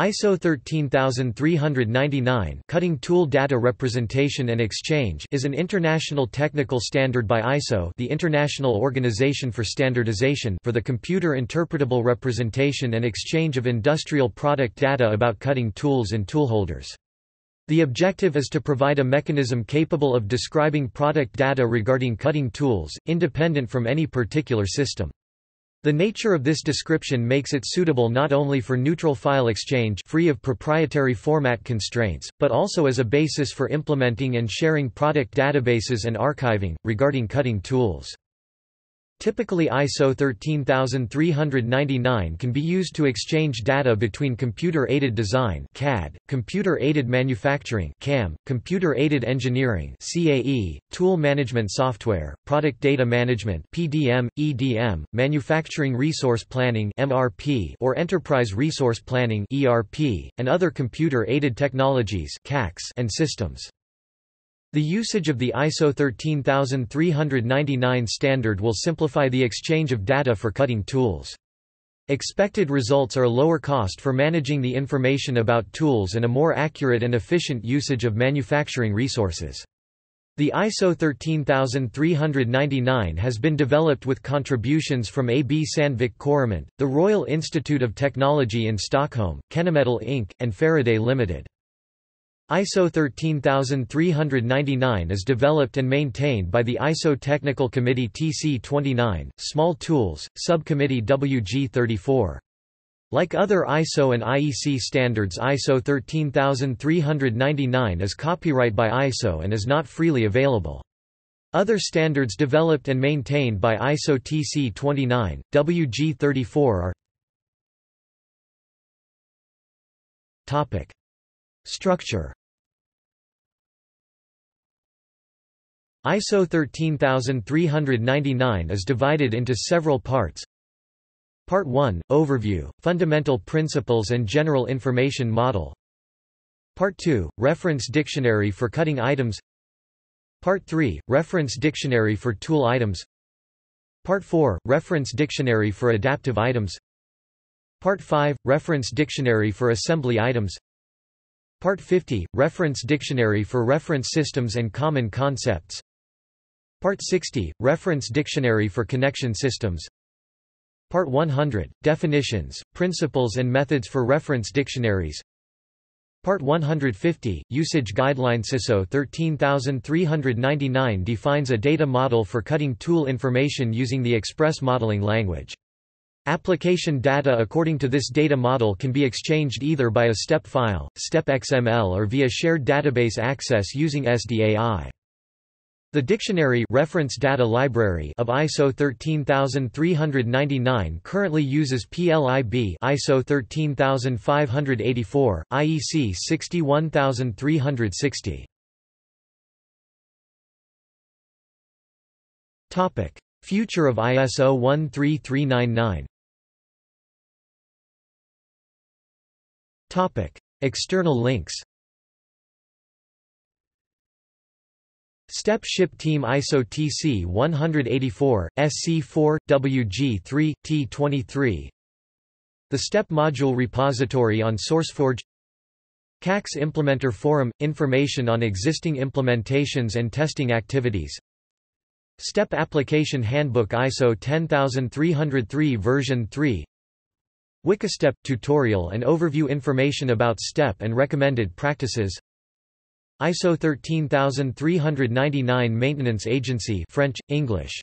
ISO 13399 Cutting Tool Data Representation and Exchange is an international technical standard by ISO the International Organization for Standardization for the computer interpretable representation and exchange of industrial product data about cutting tools and toolholders. The objective is to provide a mechanism capable of describing product data regarding cutting tools, independent from any particular system. The nature of this description makes it suitable not only for neutral file exchange free of proprietary format constraints, but also as a basis for implementing and sharing product databases and archiving, regarding cutting tools. Typically ISO 13399 can be used to exchange data between computer-aided design CAD, computer-aided manufacturing CAM, computer-aided engineering CAE, tool management software, product data management PDM, EDM, manufacturing resource planning MRP or enterprise resource planning ERP, and other computer-aided technologies CAx and systems. The usage of the ISO 13399 standard will simplify the exchange of data for cutting tools. Expected results are lower cost for managing the information about tools and a more accurate and efficient usage of manufacturing resources. The ISO 13399 has been developed with contributions from AB Sandvik Coromant, the Royal Institute of Technology in Stockholm, Kennametal Inc., and Ferroday Limited. ISO 13399 is developed and maintained by the ISO Technical Committee TC29, Small Tools, Subcommittee WG34. Like other ISO and IEC standards ISO 13399 is copyright by ISO and is not freely available. Other standards developed and maintained by ISO TC29, WG34 are Structure ISO 13399 is divided into several parts. Part 1 – Overview, Fundamental Principles and General Information Model. Part 2 – Reference Dictionary for Cutting Items. Part 3 – Reference Dictionary for Tool Items. Part 4 – Reference Dictionary for Adaptive Items. Part 5 – Reference Dictionary for Assembly Items. Part 50 – Reference Dictionary for Reference Systems and Common Concepts Part 60 – Reference Dictionary for Connection Systems Part 100 – Definitions, Principles and Methods for Reference Dictionaries Part 150 – Usage Guidelines ISO 13399 defines a data model for cutting tool information using the Express modeling language. Application data according to this data model can be exchanged either by a STEP file, STEP XML or via shared database access using SDAI. The dictionary reference data library of ISO 13399 currently uses PLIB ISO 13584, IEC 61360. Topic: Future of ISO 13399. Topic: External links. Step Ship Team ISO TC 184, SC4, WG3, T23 The STEP Module Repository on SourceForge. CAx Implementer Forum – Information on existing implementations and testing activities. STEP Application Handbook ISO 10303 version 3 Wikistep – Tutorial and overview information about STEP and recommended practices ISO 13399 Maintenance Agency French, English